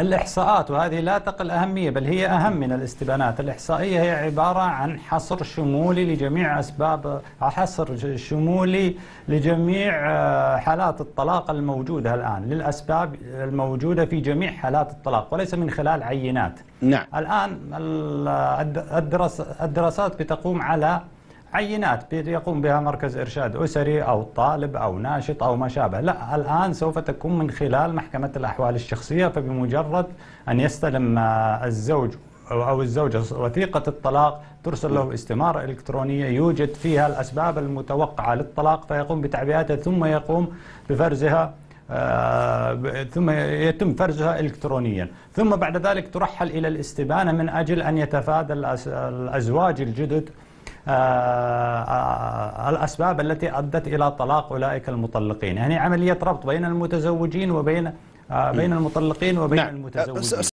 الإحصاءات وهذه لا تقل أهمية بل هي أهم من الاستبانات. الإحصائية هي عبارة عن حصر شمولي لجميع أسباب حصر شمولي لجميع آه، حالات الطلاق الموجودة الآن للأسباب الموجودة في جميع حالات الطلاق وليس من خلال عينات. نعم. الآن الدراسات الدراسات بتقوم على عينات يقوم بها مركز إرشاد أسري أو طالب أو ناشط أو ما شابه. لا الآن سوف تكون من خلال محكمة الأحوال الشخصية فبمجرد أن يستلم الزوج أو الزوجة وثيقة الطلاق ترسل له استمارة إلكترونية يوجد فيها الأسباب المتوقعة للطلاق فيقوم بتعبئتها ثم يقوم بفرزها آه ثم يتم فرزها إلكترونيا. ثم بعد ذلك ترحل إلى الاستبانة من أجل أن يتفادى الأزواج الجدد آه، آه، الأسباب التي أدت إلى طلاق أولئك المطلقين. يعني عملية ربط بين المتزوجين وبين آه، بين المطلقين وبين نعم. المتزوجين.